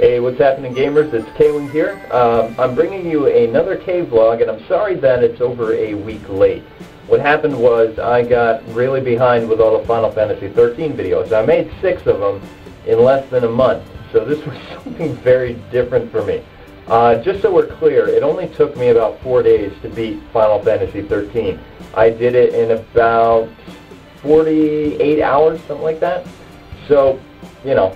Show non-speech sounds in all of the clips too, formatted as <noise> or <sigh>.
Hey, what's happening gamers? It's K-Wing here. Um, I'm bringing you another K-Vlog, and I'm sorry that it's over a week late. What happened was I got really behind with all the Final Fantasy 13 videos. I made six of them in less than a month, so this <laughs> was something very different for me. Uh, just so we're clear, it only took me about four days to beat Final Fantasy 13. I did it in about 48 hours, something like that. So, you know,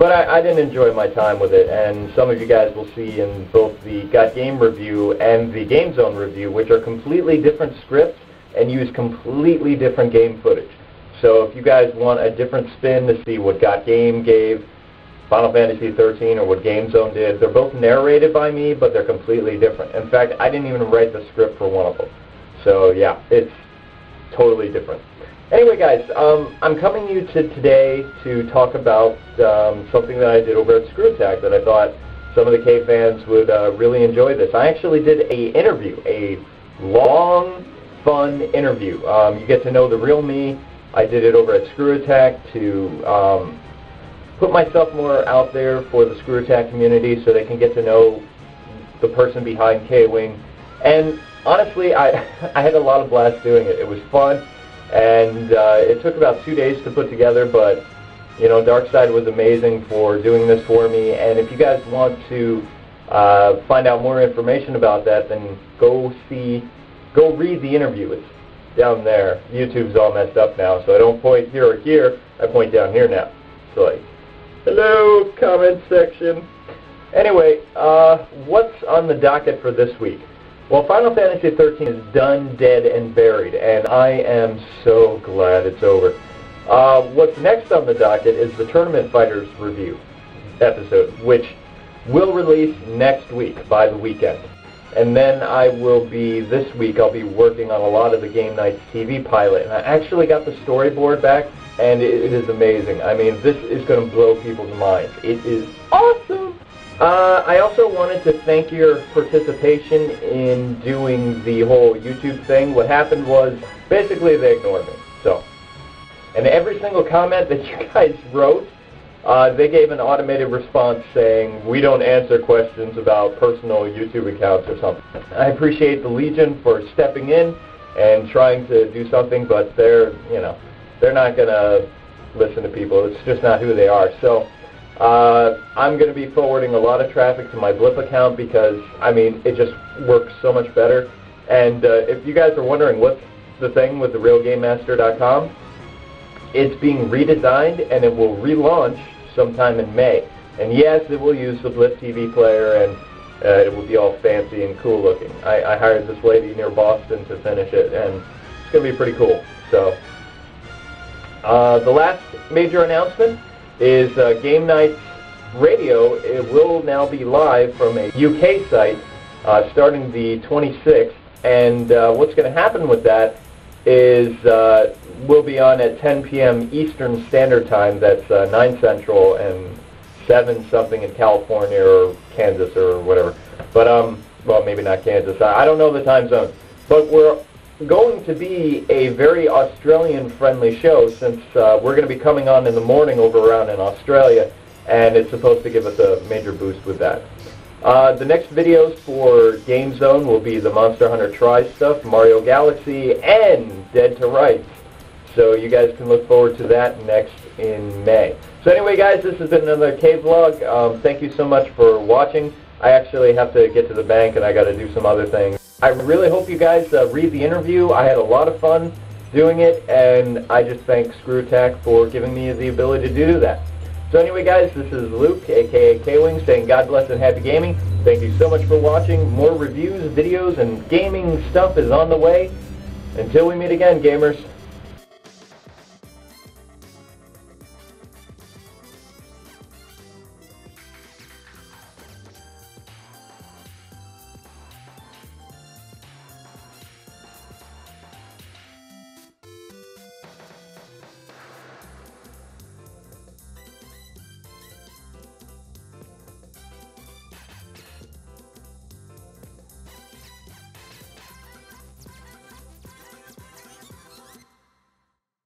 but I, I didn't enjoy my time with it, and some of you guys will see in both the Got Game review and the GameZone review, which are completely different scripts and use completely different game footage. So if you guys want a different spin to see what Got Game gave Final Fantasy 13 or what GameZone did, they're both narrated by me, but they're completely different. In fact, I didn't even write the script for one of them. So yeah, it's totally different. Anyway, guys, um, I'm coming you to today to talk about um, something that I did over at ScrewAttack that I thought some of the K fans would uh, really enjoy this. I actually did a interview, a long, fun interview. Um, you get to know the real me. I did it over at ScrewAttack to um, put myself more out there for the ScrewAttack community so they can get to know the person behind K-Wing. And honestly, I, <laughs> I had a lot of blast doing it. It was fun. And uh, it took about two days to put together, but you know, Darkseid was amazing for doing this for me. And if you guys want to uh, find out more information about that, then go see, go read the interview. It's down there. YouTube's all messed up now, so I don't point here or here. I point down here now. So like, hello, comment section. Anyway, uh, what's on the docket for this week? Well, Final Fantasy XIII is done, dead, and buried, and I am so glad it's over. Uh, what's next on the docket is the Tournament Fighters review episode, which will release next week by the weekend. And then I will be, this week, I'll be working on a lot of the Game Knights TV pilot. And I actually got the storyboard back, and it, it is amazing. I mean, this is going to blow people's minds. It is awesome! Uh, I also wanted to thank your participation in doing the whole YouTube thing. What happened was, basically they ignored me. So, and every single comment that <laughs> you guys wrote, uh, they gave an automated response saying, we don't answer questions about personal YouTube accounts or something. I appreciate the Legion for stepping in and trying to do something, but they're, you know, they're not going to listen to people. It's just not who they are. So, uh, I'm going to be forwarding a lot of traffic to my Blip account because, I mean, it just works so much better. And uh, if you guys are wondering what's the thing with the RealGameMaster.com, it's being redesigned and it will relaunch sometime in May. And yes, it will use the Blip TV player and uh, it will be all fancy and cool looking. I, I hired this lady near Boston to finish it and it's going to be pretty cool. So, uh, the last major announcement is uh, Game Knights Radio. It will now be live from a UK site uh, starting the 26th. And uh, what's going to happen with that is uh, we'll be on at 10 p.m. Eastern Standard Time. That's uh, 9 Central and 7 something in California or Kansas or whatever. But, um, well, maybe not Kansas. I, I don't know the time zone. But we're going to be a very Australian-friendly show since uh, we're going to be coming on in the morning over around in Australia, and it's supposed to give us a major boost with that. Uh, the next videos for GameZone will be the Monster Hunter Tri stuff, Mario Galaxy, and Dead to Rights. So you guys can look forward to that next in May. So anyway, guys, this has been another K-Vlog. Um, thank you so much for watching. I actually have to get to the bank, and I got to do some other things. I really hope you guys uh, read the interview. I had a lot of fun doing it, and I just thank ScrewAttack for giving me the ability to do that. So anyway, guys, this is Luke, a.k.a. K-Wing, saying God bless and happy gaming. Thank you so much for watching. More reviews, videos, and gaming stuff is on the way. Until we meet again, gamers.